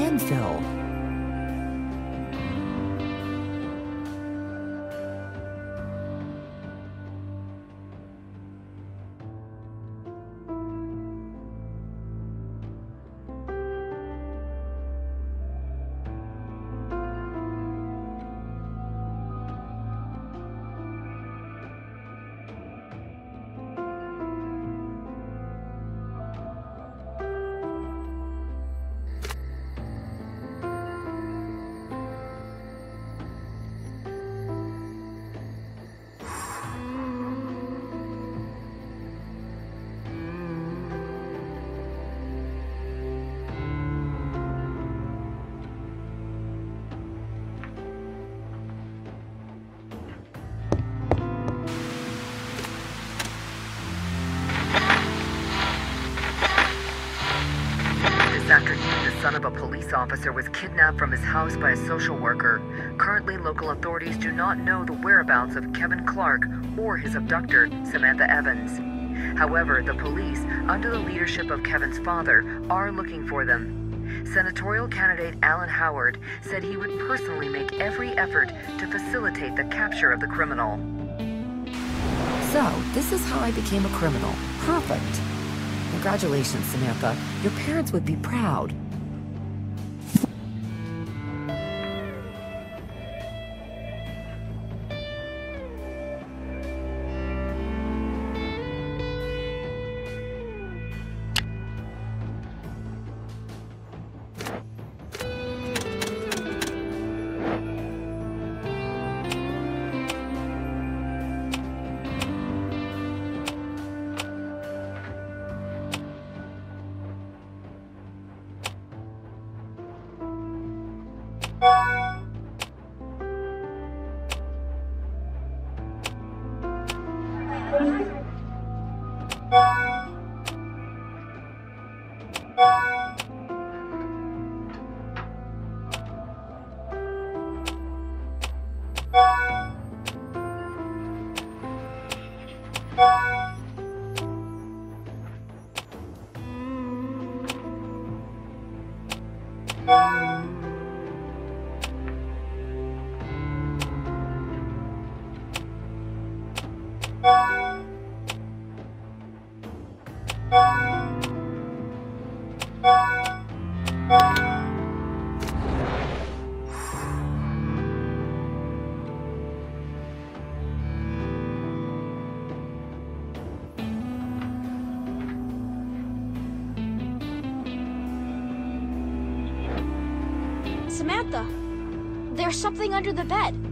landfill. This afternoon, the son of a police officer was kidnapped from his house by a social worker. Currently, local authorities do not know the whereabouts of Kevin Clark or his abductor, Samantha Evans. However, the police, under the leadership of Kevin's father, are looking for them. Senatorial candidate Alan Howard said he would personally make every effort to facilitate the capture of the criminal. So, this is how I became a criminal. Perfect. Congratulations, Samantha. Your parents would be proud. Bye. Samantha, there's something under the bed.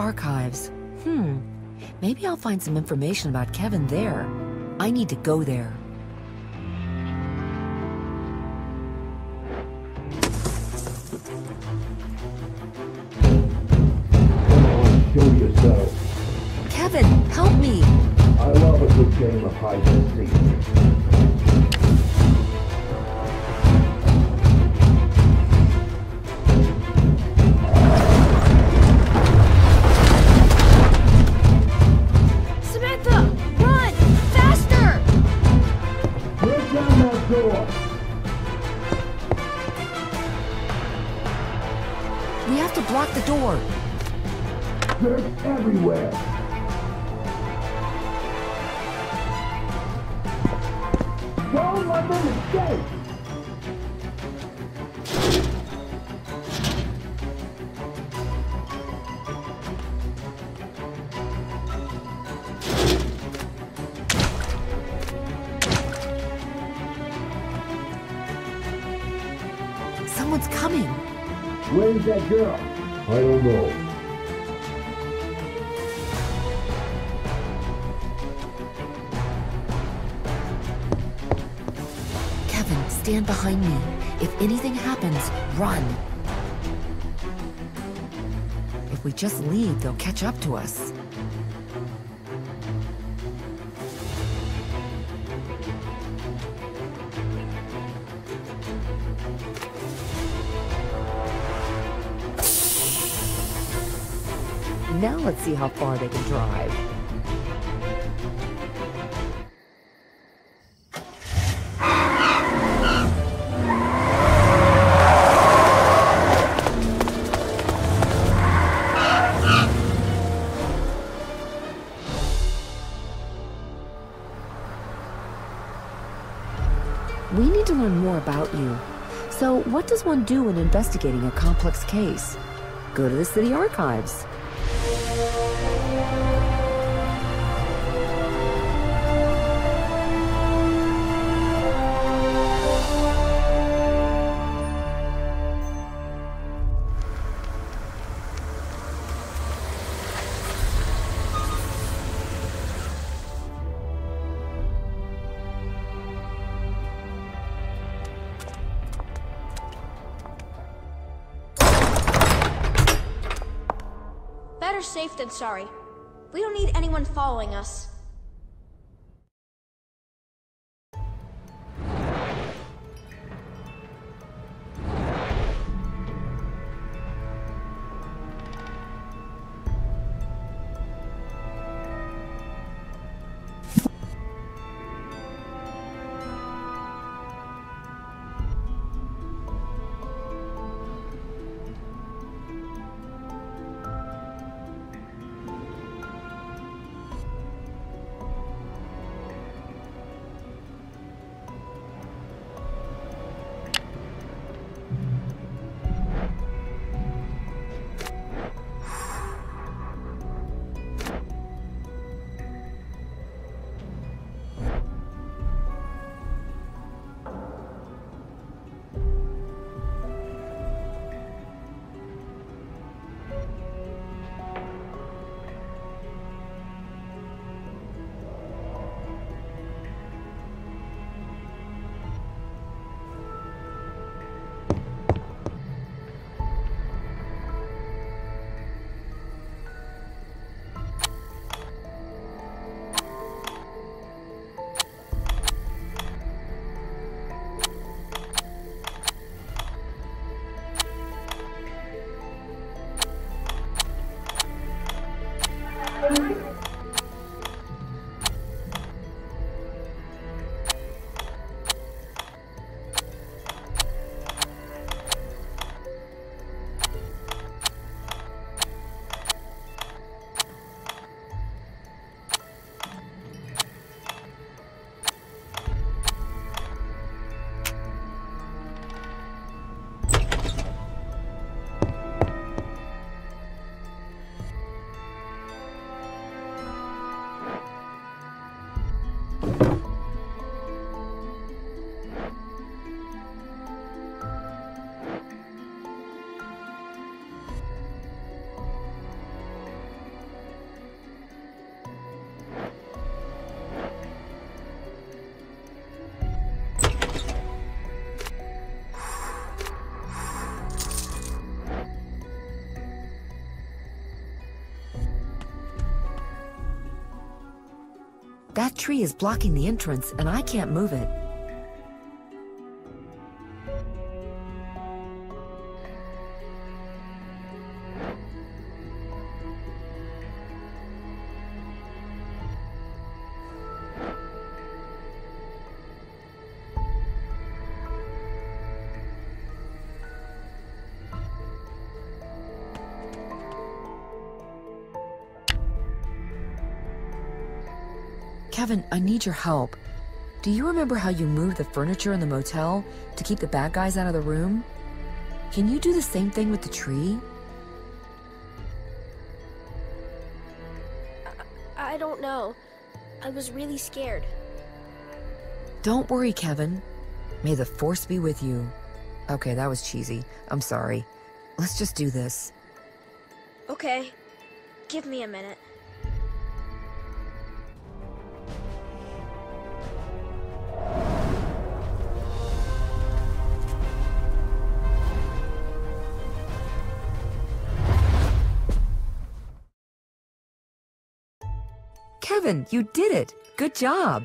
Archives. Hmm. Maybe I'll find some information about Kevin there. I need to go there. Show yourself. Kevin, help me! I love a good game of hide and seek. Where's that girl? I don't know. Kevin, stand behind me. If anything happens, run. If we just leave, they'll catch up to us. Now let's see how far they can drive. We need to learn more about you. So, what does one do when investigating a complex case? Go to the city archives. Safe than sorry. We don't need anyone following us. Tree is blocking the entrance, and I can't move it. Kevin, I need your help. Do you remember how you moved the furniture in the motel to keep the bad guys out of the room? Can you do the same thing with the tree? I don't know. I was really scared. Don't worry, Kevin. May the force be with you. Okay, that was cheesy. I'm sorry. Let's just do this. Okay. Give me a minute. Kevin, you did it! Good job!